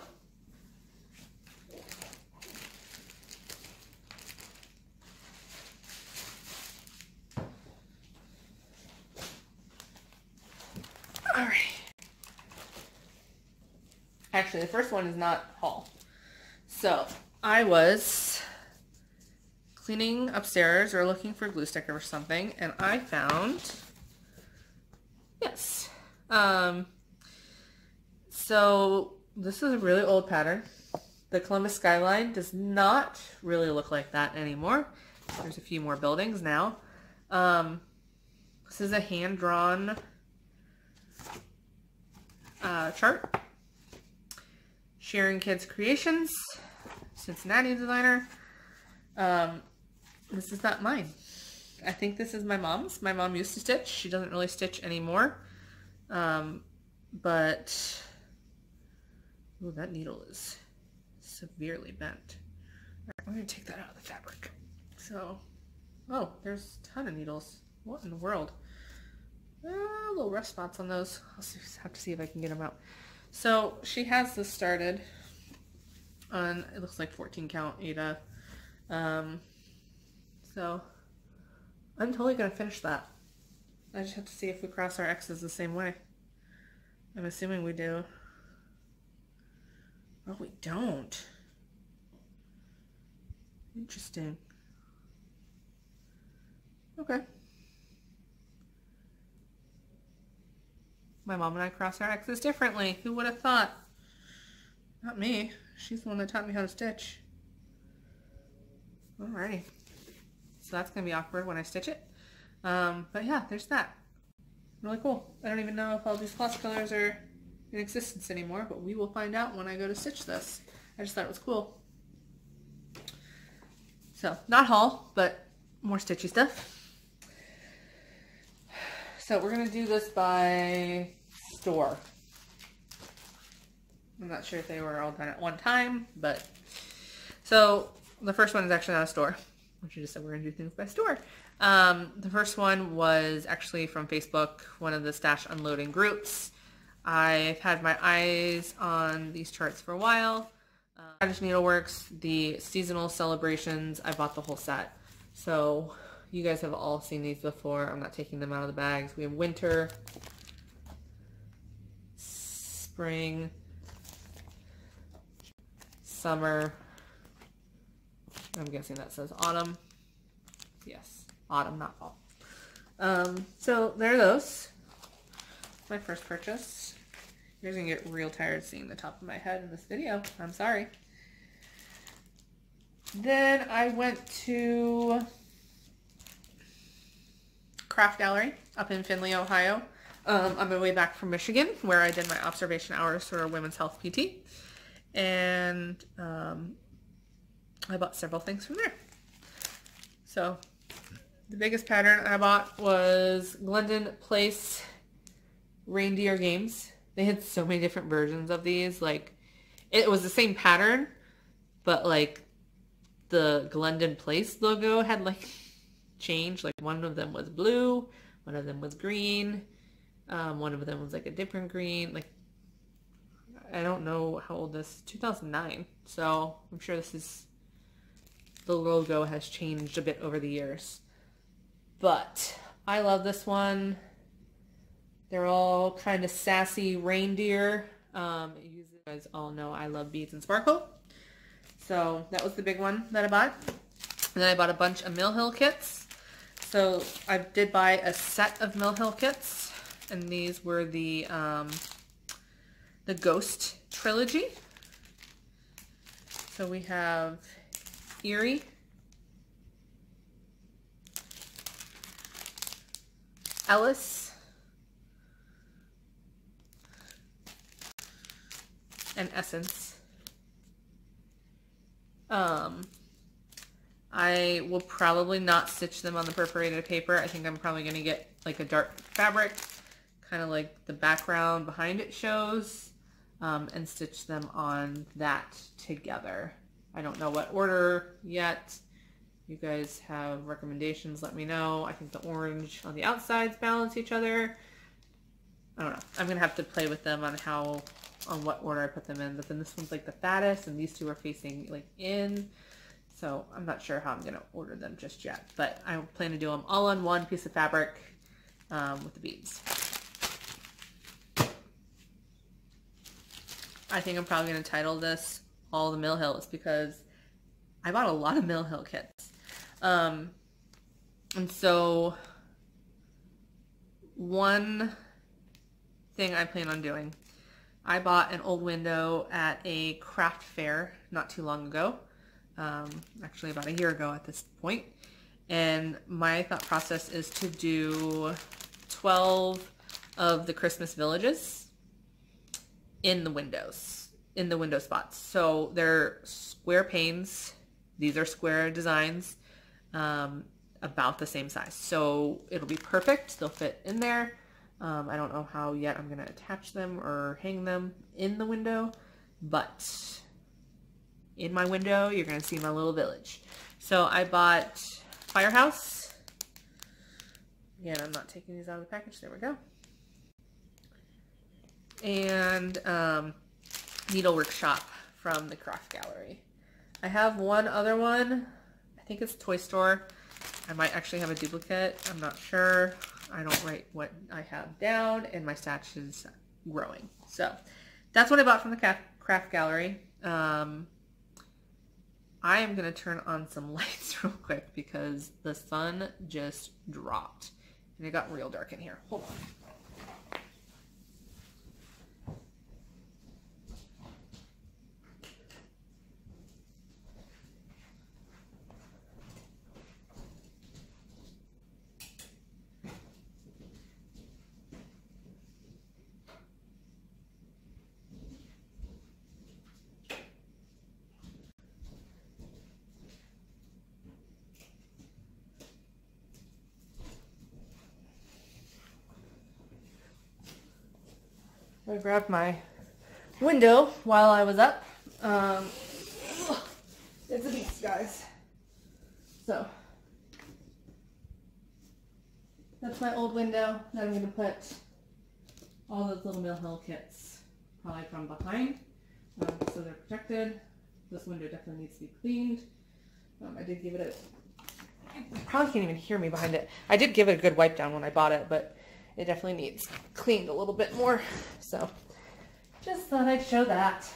All right. Actually, the first one is not haul. So I was cleaning upstairs or looking for glue sticker or something, and I found, yes. Um, so this is a really old pattern. The Columbus skyline does not really look like that anymore. There's a few more buildings now. Um, this is a hand-drawn uh, chart. Sharon Kids Creations. Cincinnati designer. Um, this is not mine. I think this is my mom's. My mom used to stitch. She doesn't really stitch anymore. Um, but, oh, that needle is severely bent. I'm going to take that out of the fabric. So, oh, there's a ton of needles. What in the world? Uh, little rough spots on those. I'll have to see if I can get them out. So she has this started on, it looks like 14 count Aida. Um, so I'm totally going to finish that. I just have to see if we cross our X's the same way. I'm assuming we do. Oh, we don't. Interesting. Okay. My mom and I cross our X's differently. Who would have thought? Not me. She's the one that taught me how to stitch. Alrighty. So that's going to be awkward when I stitch it. Um, but yeah, there's that. Really cool. I don't even know if all these floss colors are in existence anymore, but we will find out when I go to stitch this. I just thought it was cool. So, not haul, but more stitchy stuff. So we're going to do this by store. I'm not sure if they were all done at one time, but so the first one is actually not a store, which I just said we're gonna do things by store. Um, the first one was actually from Facebook, one of the stash unloading groups. I've had my eyes on these charts for a while. Uh, Radish Needleworks, the seasonal celebrations, I bought the whole set. So you guys have all seen these before. I'm not taking them out of the bags. We have winter, spring, summer. I'm guessing that says autumn. Yes, autumn, not fall. Um, so there are those. My first purchase. You guys are gonna get real tired seeing the top of my head in this video. I'm sorry. Then I went to Craft Gallery up in Findlay, Ohio. Um, on my way back from Michigan, where I did my observation hours for Women's Health PT and um, I bought several things from there. So the biggest pattern I bought was Glendon Place Reindeer Games. They had so many different versions of these. Like, it was the same pattern, but like the Glendon Place logo had like [laughs] changed. Like one of them was blue, one of them was green, um, one of them was like a different green. Like I don't know how old this 2009 so I'm sure this is the logo has changed a bit over the years. But I love this one. They're all kind of sassy reindeer. Um, you guys all know I love beads and sparkle. So that was the big one that I bought. And then I bought a bunch of Mill Hill kits. So I did buy a set of Mill Hill kits and these were the um, the Ghost trilogy. So we have Eerie, Ellis, and Essence. Um, I will probably not stitch them on the perforated paper. I think I'm probably going to get like a dark fabric, kind of like the background behind it shows, um, and stitch them on that together. I don't know what order yet. You guys have recommendations, let me know. I think the orange on the outsides balance each other. I don't know. I'm going to have to play with them on how, on what order I put them in. But then this one's like the fattest and these two are facing like in. So I'm not sure how I'm going to order them just yet. But I plan to do them all on one piece of fabric um, with the beads. I think I'm probably going to title this All the Mill Hills because I bought a lot of Mill Hill kits. Um, and so one thing I plan on doing, I bought an old window at a craft fair not too long ago, um, actually about a year ago at this point. And my thought process is to do 12 of the Christmas villages in the windows, in the window spots. So they're square panes. These are square designs, um, about the same size. So it'll be perfect. They'll fit in there. Um, I don't know how yet I'm going to attach them or hang them in the window, but in my window, you're going to see my little village. So I bought Firehouse. Again, I'm not taking these out of the package. There we go. And um, Needlework Shop from the Craft Gallery. I have one other one. I think it's Toy Store. I might actually have a duplicate. I'm not sure. I don't write what I have down and my stash is growing. So that's what I bought from the craft gallery. Um, I am going to turn on some [laughs] lights real quick because the sun just dropped and it got real dark in here. Hold on. I grabbed my window while I was up. Um, it's a beast, guys. So, that's my old window that I'm going to put all those little Mill Hill kits probably from behind um, so they're protected. This window definitely needs to be cleaned. Um, I did give it a, you probably can't even hear me behind it. I did give it a good wipe down when I bought it, but it definitely needs cleaned a little bit more. So just thought I'd show that.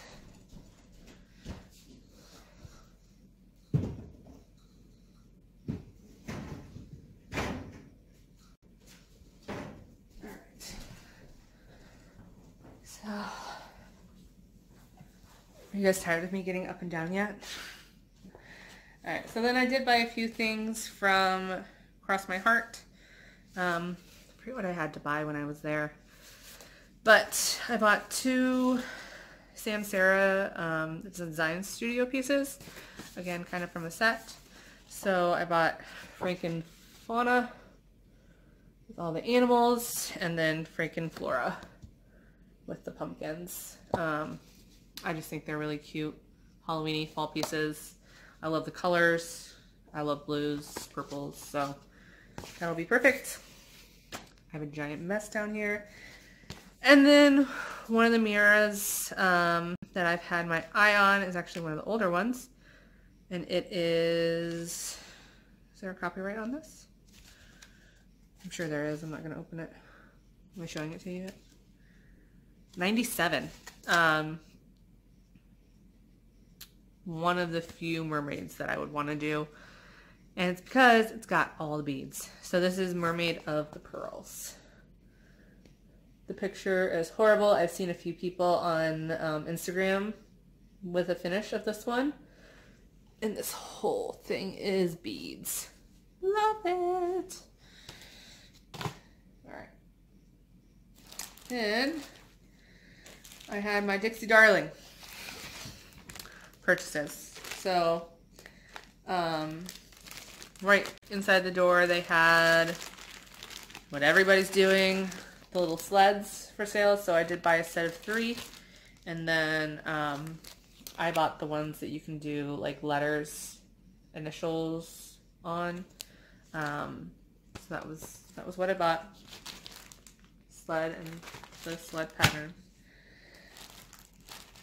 So, are you guys tired of me getting up and down yet? Alright, so then I did buy a few things from Cross My Heart. Um, forget what I had to buy when I was there. But I bought two Serif um, design studio pieces. Again, kind of from a set. So I bought Franken Fauna with all the animals and then Franken Flora with the pumpkins. Um, I just think they're really cute Halloweeny fall pieces. I love the colors. I love blues, purples, so that'll be perfect. I have a giant mess down here. And then one of the mirrors um, that I've had my eye on is actually one of the older ones. And it is, is there a copyright on this? I'm sure there is. I'm not going to open it. Am I showing it to you yet? 97. Um, one of the few mermaids that I would want to do. And it's because it's got all the beads. So this is Mermaid of the Pearls. The picture is horrible. I've seen a few people on um, Instagram with a finish of this one. And this whole thing is beads. Love it. All right. Then I had my Dixie Darling purchases. So, um, right inside the door they had what everybody's doing, the little sleds for sale. So I did buy a set of three. And then um, I bought the ones that you can do like letters, initials on. Um, so that was that was what I bought. Sled and the sled pattern.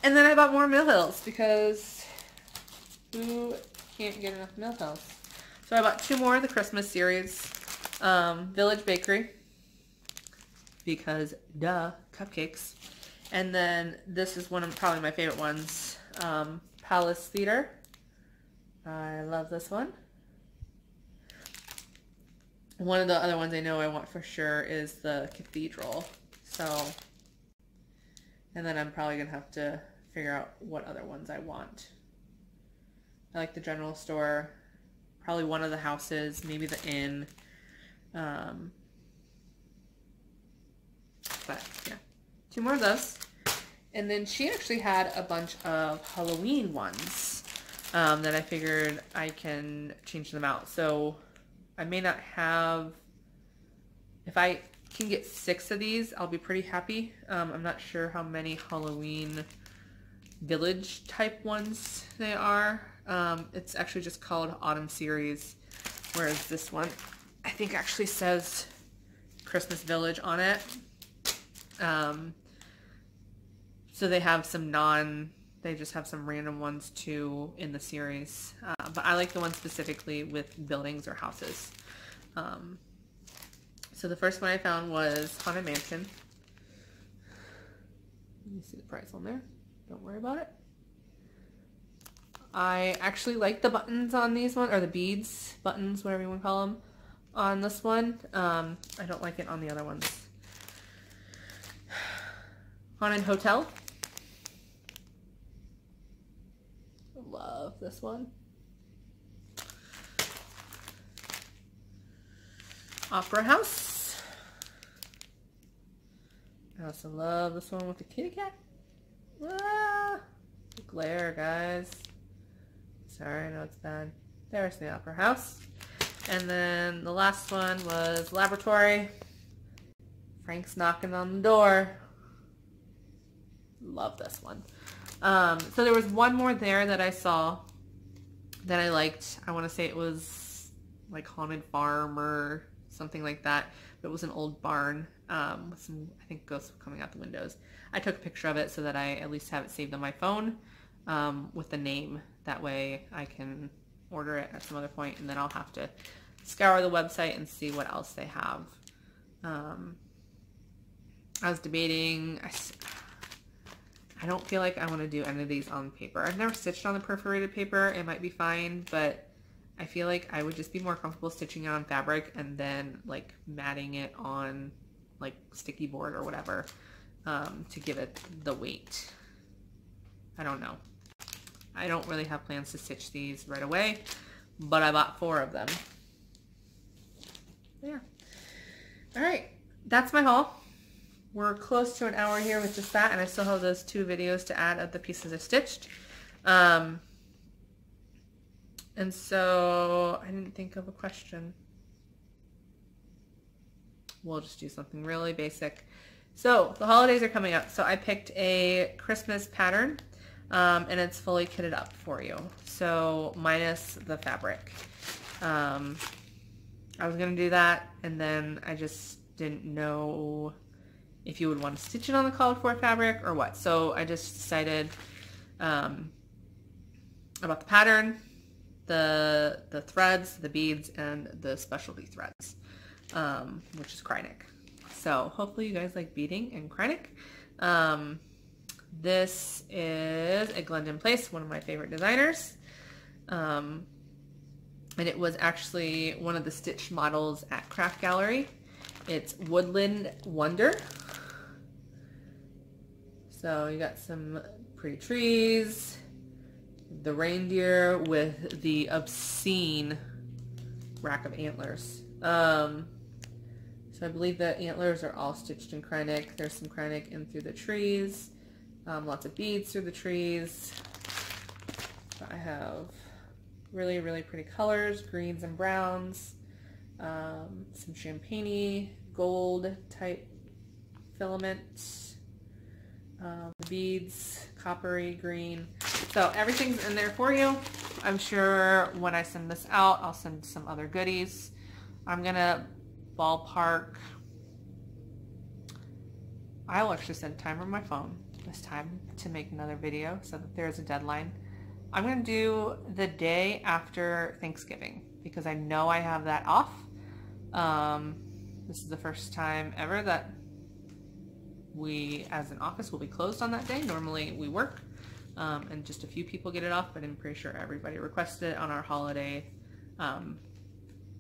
And then I bought more Mill Hills because who can't get enough Mill Hills? So I bought two more of the Christmas series. Um, Village Bakery because duh, cupcakes. And then this is one of probably my favorite ones, um, Palace Theater. I love this one. One of the other ones I know I want for sure is the Cathedral. So, and then I'm probably going to have to figure out what other ones I want. I like the general store, probably one of the houses, maybe the inn. Um, but yeah, two more of those. And then she actually had a bunch of Halloween ones um, that I figured I can change them out. So I may not have, if I can get six of these, I'll be pretty happy. Um, I'm not sure how many Halloween village type ones they are. Um, it's actually just called Autumn Series, whereas this one I think actually says Christmas Village on it. Um, so they have some non, they just have some random ones too in the series. Uh, but I like the ones specifically with buildings or houses. Um, so the first one I found was Haunted Mansion. Me see the price on there. Don't worry about it. I actually like the buttons on these ones, or the beads, buttons, whatever you want to call them, on this one. Um, I don't like it on the other ones. Haunted Hotel. Love this one. Opera House. I also love this one with the kitty cat. Ah, glare, guys. Sorry, I know it's bad. There's the Opera House. And then the last one was Laboratory. Frank's knocking on the door love this one. Um, so there was one more there that I saw that I liked. I want to say it was like Haunted Farm or something like that. But it was an old barn um, with some, I think, ghosts coming out the windows. I took a picture of it so that I at least have it saved on my phone um, with the name. That way I can order it at some other point and then I'll have to scour the website and see what else they have. Um, I was debating, I, I don't feel like I want to do any of these on paper. I've never stitched on the perforated paper. It might be fine, but I feel like I would just be more comfortable stitching it on fabric and then like matting it on like sticky board or whatever um, to give it the weight. I don't know. I don't really have plans to stitch these right away, but I bought four of them. Yeah. All right, that's my haul. We're close to an hour here with just that, and I still have those two videos to add of the pieces I stitched. Um, and so I didn't think of a question. We'll just do something really basic. So the holidays are coming up. So I picked a Christmas pattern um, and it's fully kitted up for you. So minus the fabric. Um, I was going to do that and then I just didn't know if you would want to stitch it on the called for fabric or what. So I just decided um, about the pattern, the the threads, the beads, and the specialty threads, um, which is Kreinik. So hopefully you guys like beading and Kreinik. Um, this is a Glendon Place, one of my favorite designers. Um, and it was actually one of the stitch models at Craft Gallery. It's Woodland Wonder. So you got some pretty trees, the reindeer with the obscene rack of antlers. Um, so I believe the antlers are all stitched in Kreinik. There's some Kreinik in through the trees. Um, lots of beads through the trees. I have really, really pretty colors, greens and browns. Um, some champagne gold type filament. Um, beads, coppery green. So everything's in there for you. I'm sure when I send this out, I'll send some other goodies. I'm going to ballpark. I'll actually set a timer on my phone this time to make another video so that there's a deadline. I'm going to do the day after Thanksgiving because I know I have that off. Um, this is the first time ever that we, as an office, will be closed on that day. Normally we work um, and just a few people get it off, but I'm pretty sure everybody requested it on our holiday um,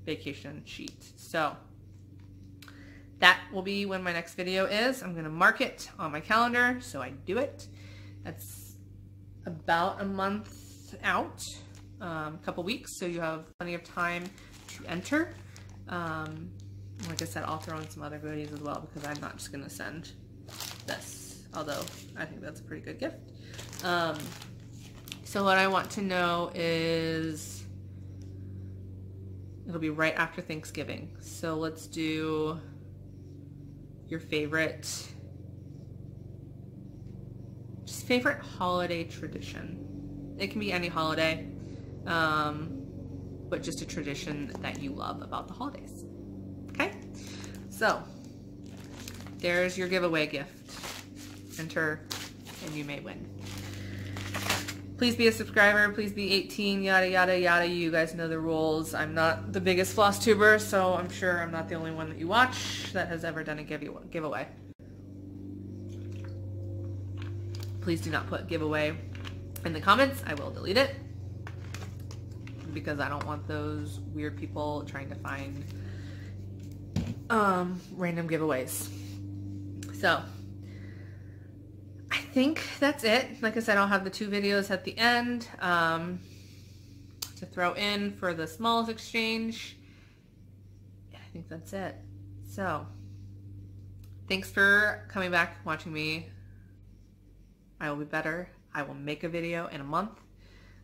vacation sheet. So that will be when my next video is. I'm going to mark it on my calendar so I do it. That's about a month out, um, a couple weeks, so you have plenty of time to enter. Um, like I said, I'll throw in some other goodies as well because I'm not just going to send this, although I think that's a pretty good gift. Um, so what I want to know is, it'll be right after Thanksgiving. So let's do your favorite, just favorite holiday tradition. It can be any holiday, um, but just a tradition that you love about the holidays. Okay? So, there's your giveaway gift. Enter and you may win. Please be a subscriber. Please be 18, yada, yada, yada. You guys know the rules. I'm not the biggest floss tuber, so I'm sure I'm not the only one that you watch that has ever done a giveaway. Please do not put giveaway in the comments. I will delete it because I don't want those weird people trying to find um, random giveaways. So, think that's it. Like I said, I'll have the two videos at the end um, to throw in for the smalls exchange. I think that's it. So, thanks for coming back watching me. I will be better. I will make a video in a month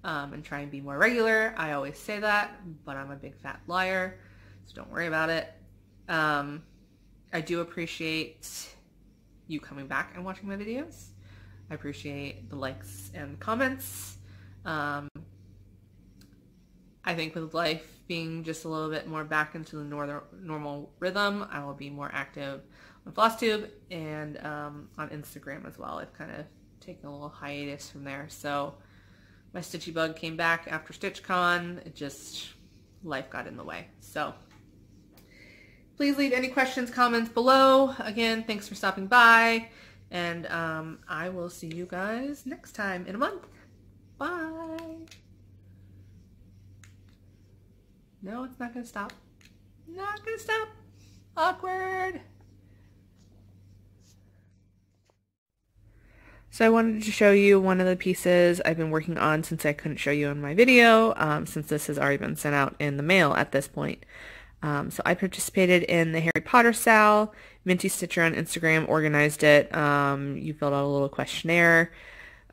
um, and try and be more regular. I always say that, but I'm a big fat liar, so don't worry about it. Um, I do appreciate you coming back and watching my videos. I appreciate the likes and comments. Um, I think with life being just a little bit more back into the northern, normal rhythm, I will be more active on FlossTube and um, on Instagram as well. I've kind of taken a little hiatus from there. So my Stitchy Bug came back after StitchCon. It just, life got in the way. So please leave any questions, comments below. Again, thanks for stopping by. And um, I will see you guys next time in a month. Bye. No, it's not going to stop. Not going to stop. Awkward. So I wanted to show you one of the pieces I've been working on since I couldn't show you in my video, um, since this has already been sent out in the mail at this point. Um, so I participated in the Harry Potter Sal. Minty Stitcher on Instagram organized it. Um, you filled out a little questionnaire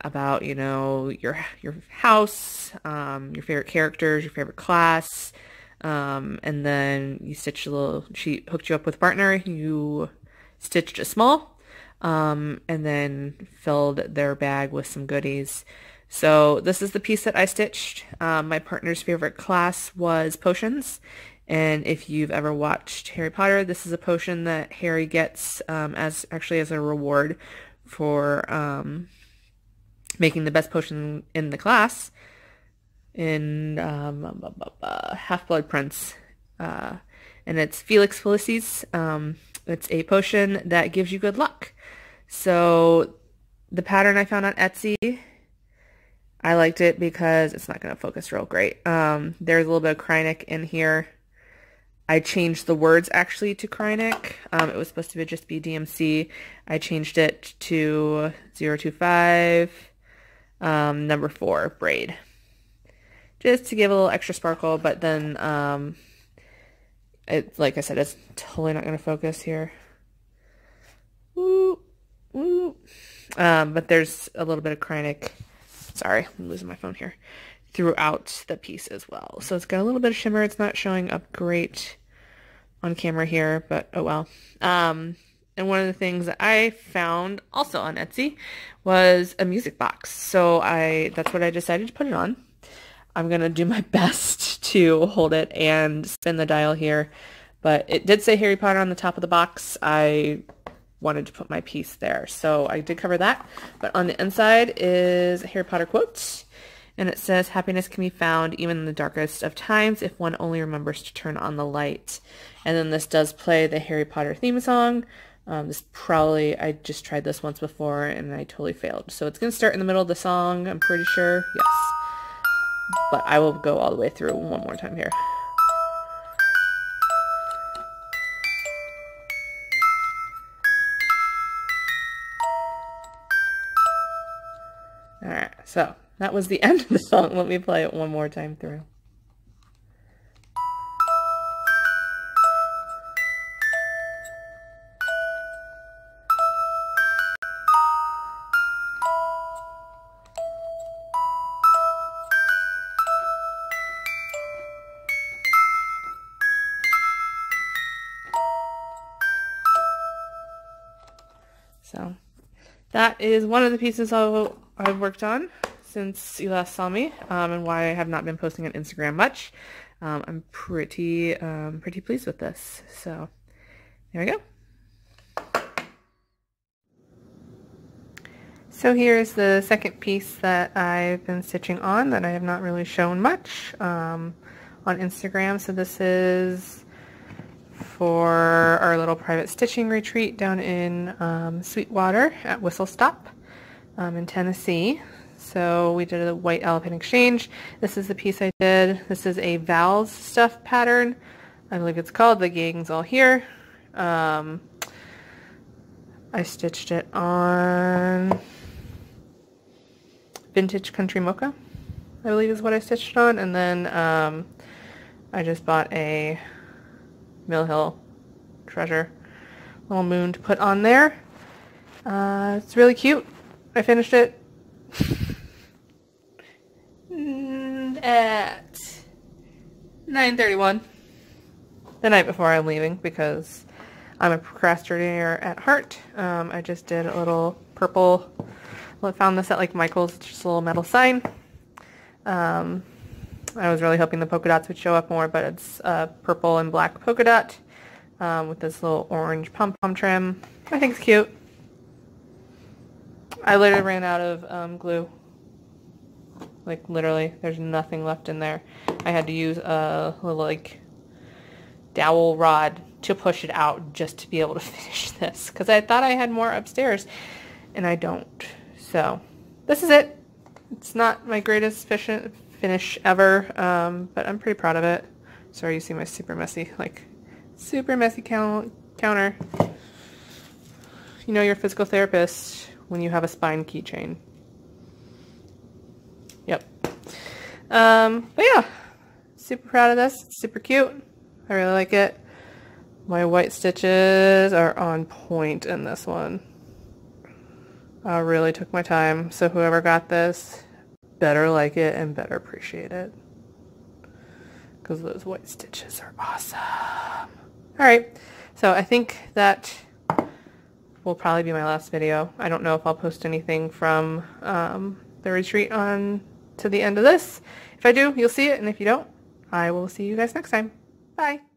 about, you know, your your house, um, your favorite characters, your favorite class, um, and then you stitched a little. She hooked you up with a partner. You stitched a small, um, and then filled their bag with some goodies. So this is the piece that I stitched. Um, my partner's favorite class was potions, and if you've ever watched Harry Potter, this is a potion that Harry gets um, as actually as a reward for um, making the best potion in the class in um, Half-Blood Prince. Uh, and it's Felix Felicis. Um, it's a potion that gives you good luck. So the pattern I found on Etsy, I liked it because it's not going to focus real great. Um, there's a little bit of Kreinik in here. I changed the words actually to Kreinik. Um, it was supposed to be just be DMC. I changed it to 025, um, number 4, braid. Just to give a little extra sparkle, but then, um, it, like I said, it's totally not going to focus here. Woo, woo. Um, but there's a little bit of Kreinik, sorry, I'm losing my phone here, throughout the piece as well. So it's got a little bit of shimmer. It's not showing up great on camera here, but oh well. Um, and one of the things that I found also on Etsy was a music box. So I that's what I decided to put it on. I'm going to do my [laughs] best to hold it and spin the dial here. But it did say Harry Potter on the top of the box. I wanted to put my piece there. So I did cover that. But on the inside is Harry Potter quote. And it says, happiness can be found even in the darkest of times if one only remembers to turn on the light. And then this does play the Harry Potter theme song. Um, this probably, I just tried this once before and I totally failed. So it's going to start in the middle of the song, I'm pretty sure. Yes. But I will go all the way through one more time here. Alright, so that was the [laughs] end of the song. Let me play it one more time through. So that is one of the pieces I've worked on since you last saw me um, and why I have not been posting on Instagram much. Um, I'm pretty, um, pretty pleased with this. So there we go. So here's the second piece that I've been stitching on that I have not really shown much um, on Instagram. So this is for our little private stitching retreat down in um, Sweetwater at Whistlestop um, in Tennessee. So we did a white elephant exchange. This is the piece I did. This is a Val's stuff pattern. I believe it's called The Gang's All Here. Um, I stitched it on Vintage Country Mocha, I believe is what I stitched on. And then um, I just bought a Mill Hill treasure little moon to put on there. Uh, it's really cute. I finished it [laughs] at 9.31 the night before I'm leaving because I'm a procrastinator at heart. Um, I just did a little purple found this at like Michael's, just a little metal sign. Um, I was really hoping the polka dots would show up more, but it's a purple and black polka dot um, with this little orange pom-pom trim. I think it's cute. I literally ran out of um, glue. Like literally, there's nothing left in there. I had to use a little like dowel rod to push it out just to be able to [laughs] finish this because I thought I had more upstairs and I don't. So this is it. It's not my greatest finish ever, um, but I'm pretty proud of it. Sorry you see my super messy, like, super messy counter. You know your physical therapist when you have a spine keychain. Yep. Um, but yeah, super proud of this. Super cute. I really like it. My white stitches are on point in this one. I really took my time. So whoever got this better like it and better appreciate it. Because those white stitches are awesome. Alright, so I think that will probably be my last video. I don't know if I'll post anything from um, the retreat on to the end of this. If I do, you'll see it, and if you don't, I will see you guys next time. Bye!